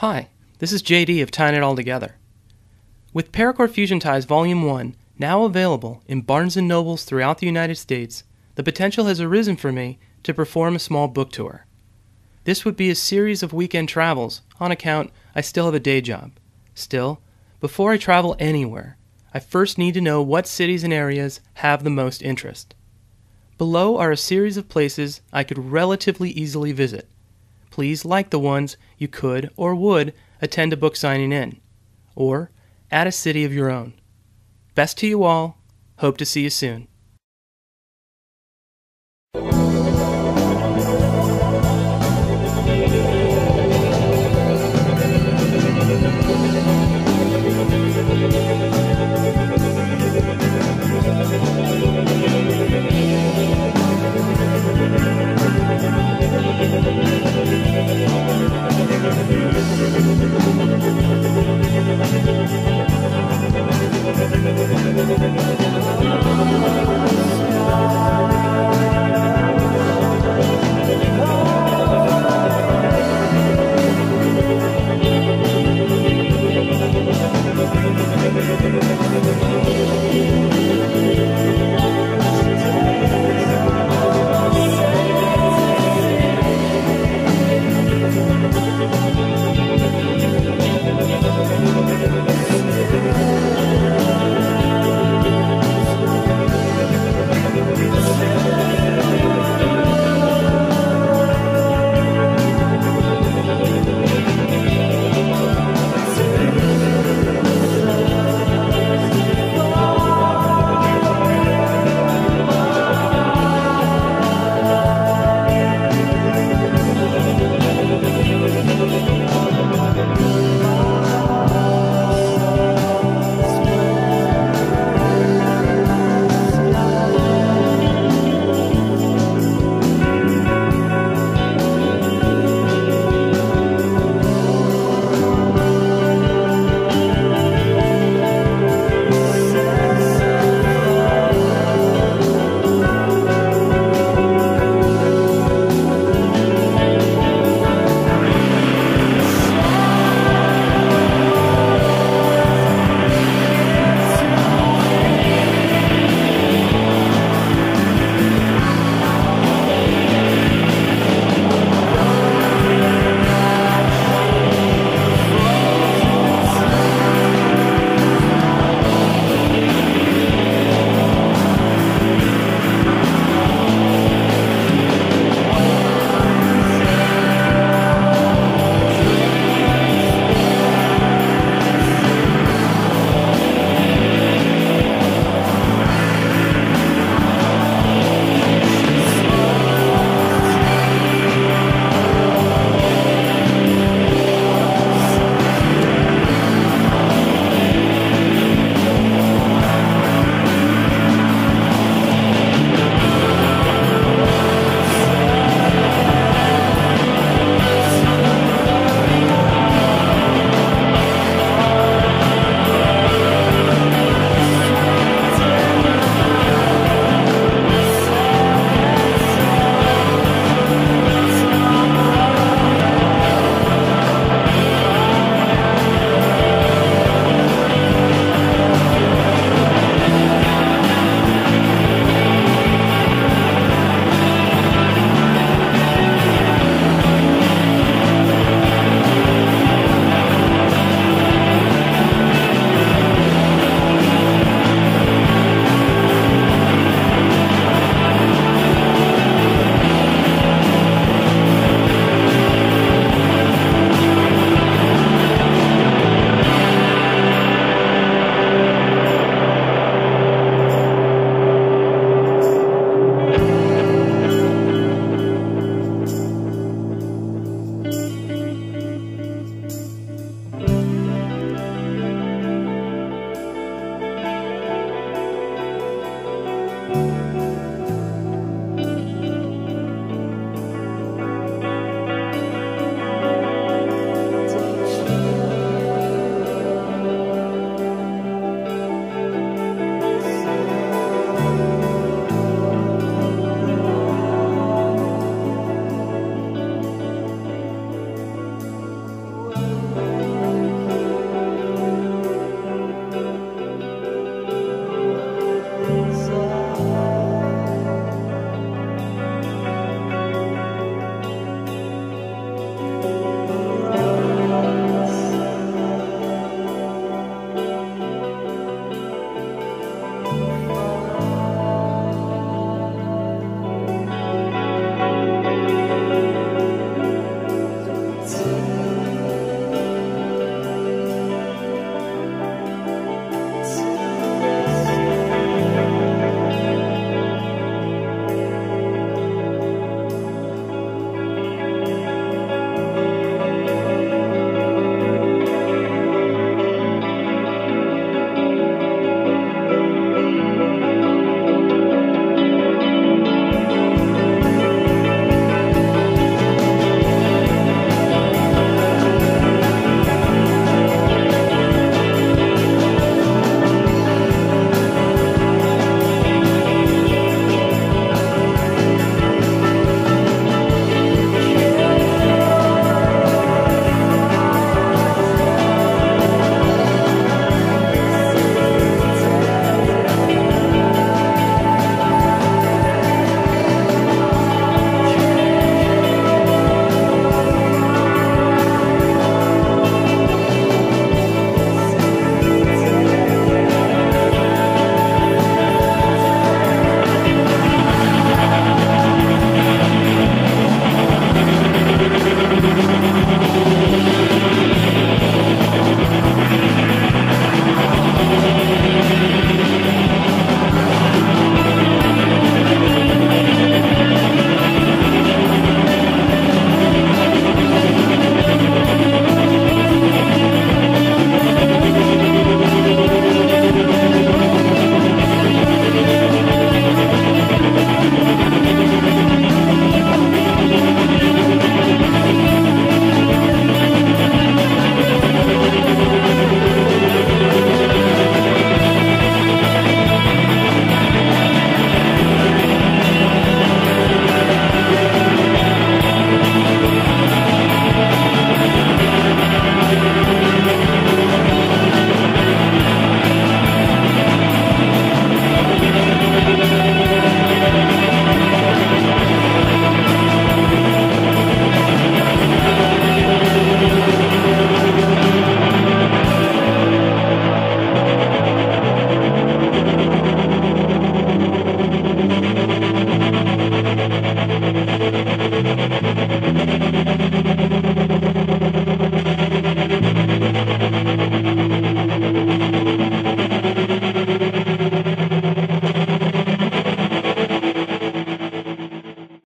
Hi, this is JD of Tying It All Together. With Paracord Fusion Ties Volume 1 now available in Barnes & Nobles throughout the United States, the potential has arisen for me to perform a small book tour. This would be a series of weekend travels on account I still have a day job. Still, before I travel anywhere, I first need to know what cities and areas have the most interest. Below are a series of places I could relatively easily visit please like the ones you could or would attend a book signing in, or add a city of your own. Best to you all. Hope to see you soon.